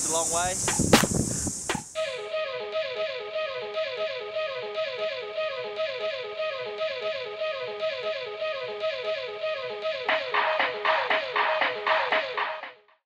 goes a long way.